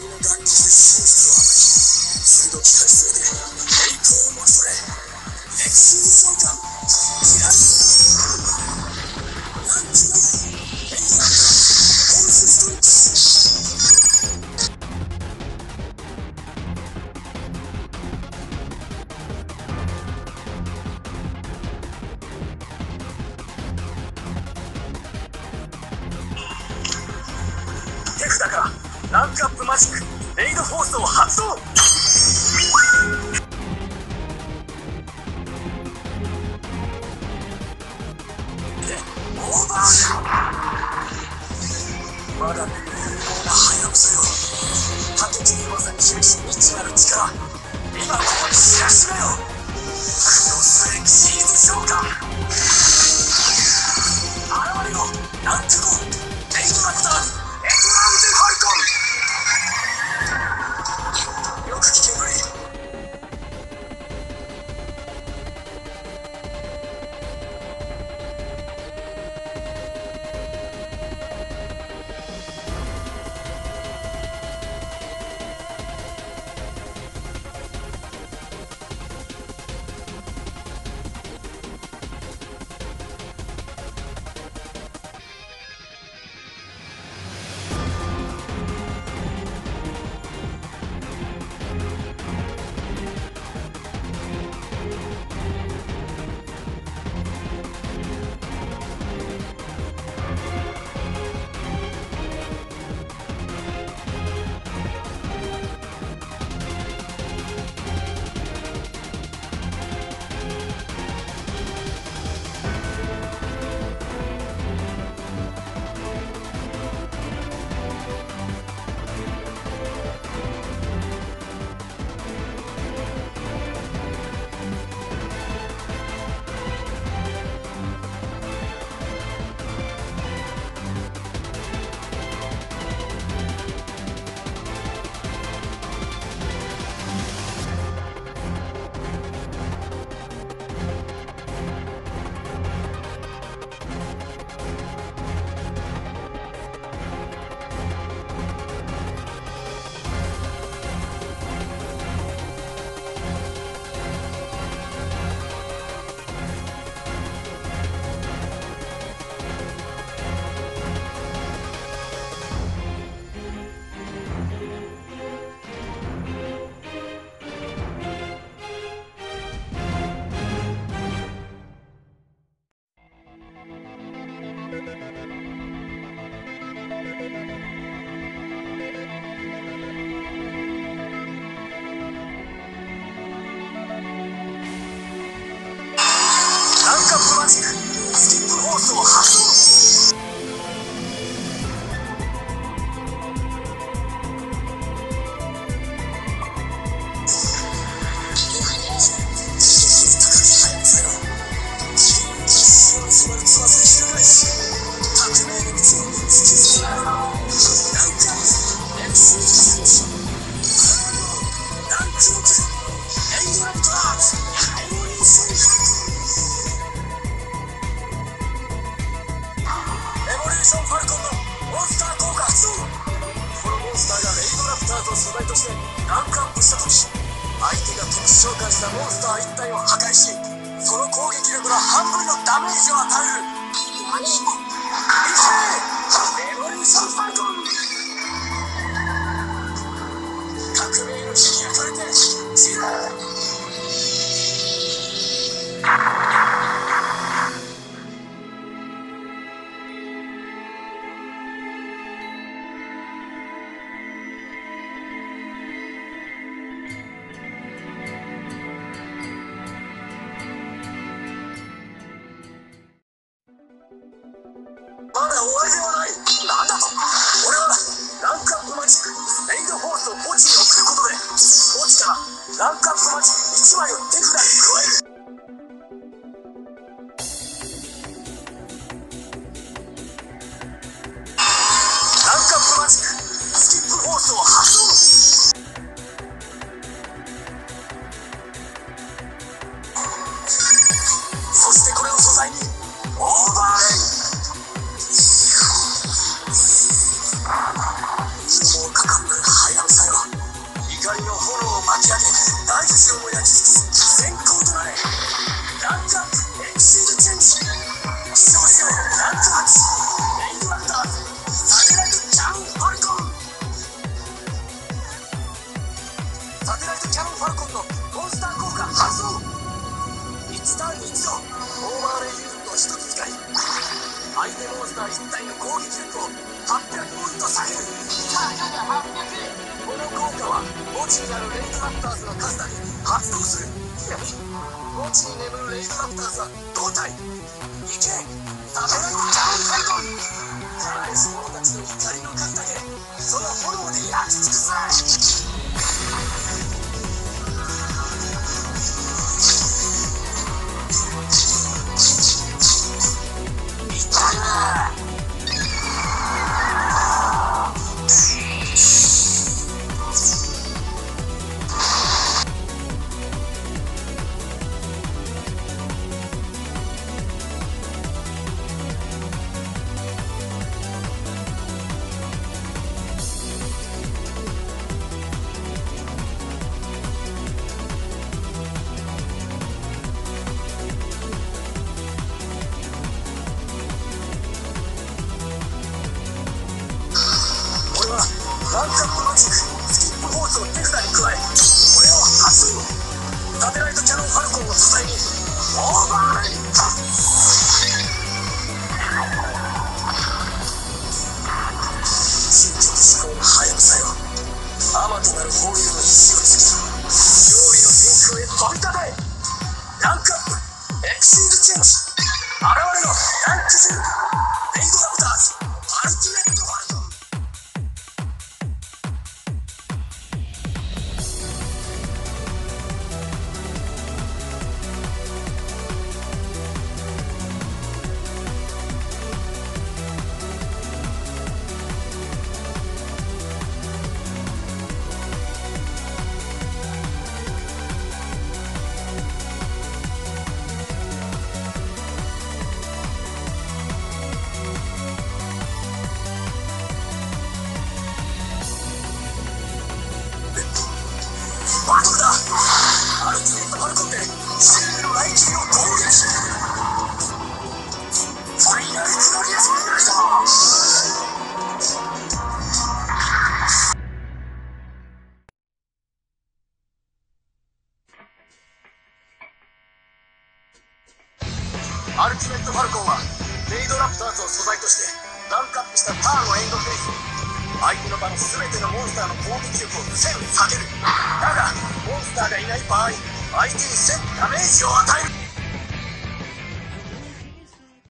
闇の断食で真実を暴き鋭き回数で栄光をもそれエクシー召喚キランチのエンドランドホースストリックス手札か。ランクアップマジックレイドフォースを発動。でオーバーまだ見ぬようなハヤブサよ盾という技に示す未知なる力。今ここに知らしめよクロスエクシーズ召喚モンスター効果発動このモンスターがレイドラプターと素材としてランクアップした時相手が特殊召喚したモンスター一体を破壊しその攻撃力の半分のダメージを与える。何いけエボリューションファイトまだ終わりではないなんだと俺はランクアップマジックレイドフォースを墓地に送ることで墓地からランクアップマジック1枚を手札に加える。相手モンスター一体の攻撃力を800ポイント下げる。たかが800この効果は墓地にあるレイドラプターズの数だけ発動する。いや墓地に眠るレイドラプターズは5体。いけ。ランクアップマジックスキップフォースを手札に加えこれを発動サテライトキャノンファルコンを支えにオーバーレイ究極至高のハヤブサよアマとなるホーリルの石を突き勝利の天空へ飛び立てアルティメットファルコンはメイドラプターズを素材としてランクアップしたターンのエンドフェイス相手の場の全てのモンスターの攻撃力を1000下げるだがモンスターがいない場合相手に1000ダメージを与える。